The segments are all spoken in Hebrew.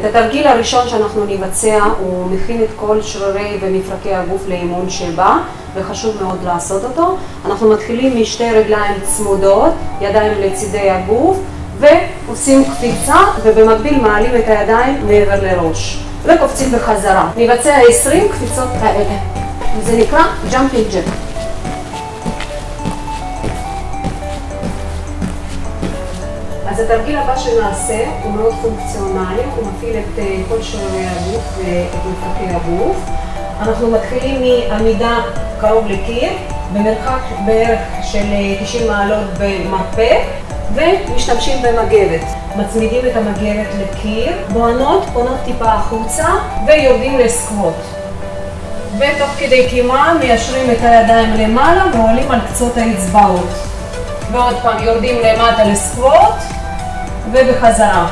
את התרגיל הראשון שאנחנו נבצע הוא מכין את כל שרירי ומפרקי הגוף לאימון שבא וחשוב מאוד לעשות אותו. אנחנו מתחילים משתי רגליים צמודות, ידיים לצידי הגוף ועושים קפיצה ובמקביל מעלים את הידיים מעבר לראש וקופצים בחזרה. נבצע 20 קפיצות כאלה. זה נקרא jumping jack. אז התרגיל הבא שנעשה הוא מאוד פונקציונלי, הוא מפעיל את כל שרירי הגוף ואת מפרקי הגוף. אנחנו מתחילים מעמידה קרוב לקיר, במרחק בערך של 90 מעלות במרפק, ומשתמשים במגבת. מצמידים את המגבת לקיר, בוענות, פונות טיפה החוצה, ויורדים לסקווט. ותוך כדי קימה מיישרים את הידיים למעלה ועולים על קצות האצבעות. ועוד פעם יורדים למטה לסקווט ובחזרה.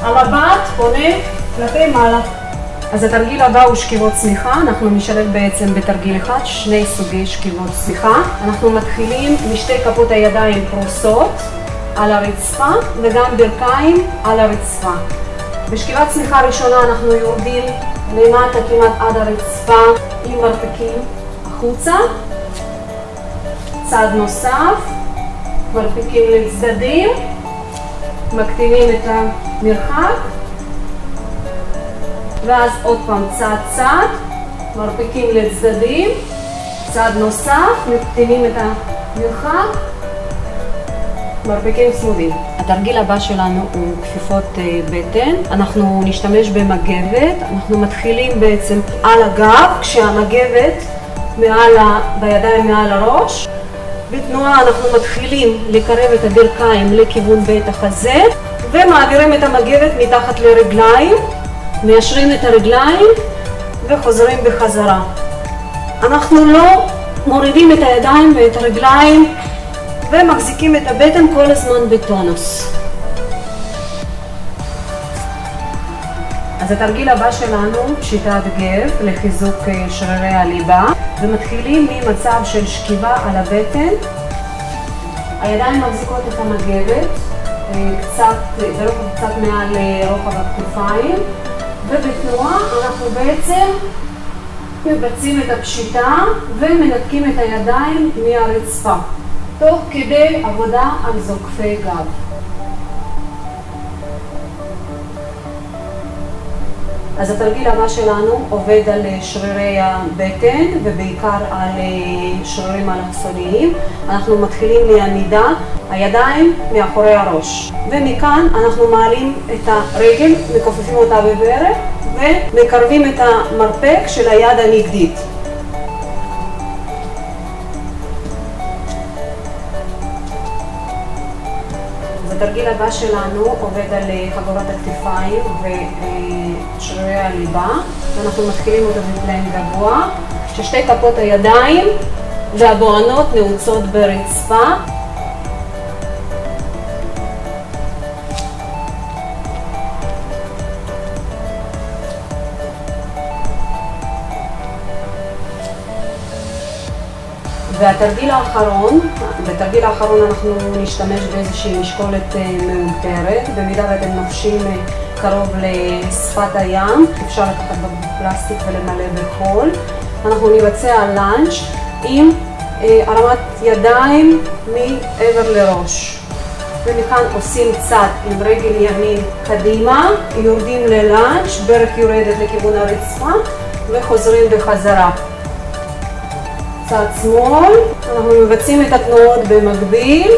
המבט פונה כלפי מעלה. אז התרגיל הבא הוא שכיבות צמיחה, אנחנו נשלב בעצם בתרגיל אחד שני סוגי שכיבות צמיחה. אנחנו מתחילים משתי כפות הידיים פרוסות על הרצפה וגם ברכיים על הרצפה. בשכיבת צמיחה ראשונה אנחנו יורדים למטה כמעט עד הרצפה עם מרפקים החוצה. צעד נוסף, מרפקים לצדדים, מקטינים את המרחק ואז עוד פעם צעד צעד, מרפקים לצדדים, צעד נוסף, מקטינים את המרחק, מרפקים צמודים. התרגיל הבא שלנו הוא כפיפות בטן, אנחנו נשתמש במגבת, אנחנו מתחילים בעצם על הגב, כשהמגבת מעל ה... בידיים מעל הראש. בתנועה אנחנו מתחילים לקרב את הברכיים לכיוון בית החזה ומעבירים את המגבת מתחת לרגליים מיישרים את הרגליים וחוזרים בחזרה. אנחנו לא מורידים את הידיים ואת הרגליים ומחזיקים את הבטן כל הזמן בטונוס. אז התרגיל הבא שלנו, שיטת גב לחיזוק שרירי הליבה, ומתחילים ממצב של שכיבה על הבטן. הידיים מחזיקות את המגבת, קצת, ברוחב קצת מעל רוחב הכתפיים, ובתנועה אנחנו בעצם מבצעים את הפשיטה ומנתקים את הידיים מהרצפה, תוך כדי עבודה על זוקפי גב. אז התרגיל הבא שלנו עובד על שרירי הבטן ובעיקר על שרירים אלכסוניים. אנחנו מתחילים מעמידה, הידיים מאחורי הראש. ומכאן אנחנו מעלים את הרגל, מכופפים אותה בברך ומקרבים את המרפק של היד הנגדית. התרגיל הבא שלנו עובד על חגורת הכתפיים ושרירי הליבה ואנחנו מתחילים אותו בפלן גבוה ששתי כפות הידיים והבוענות נעוצות ברצפה והתרגיל האחרון, בתרגיל האחרון אנחנו נשתמש באיזושהי משקולת מאולתרת, במידה ואתם נופשים קרוב לשפת הים, אפשר לקחת בפלסטיק ולמלא בחול. אנחנו נבצע לאנץ' עם הרמת ידיים מעבר לראש. ומכאן עושים צד עם רגל ימין קדימה, יורדים ללאנץ', ברך יורדת לכיוון הרצפה וחוזרים בחזרה. צד שמאל, אנחנו מבצעים את התנועות במקביל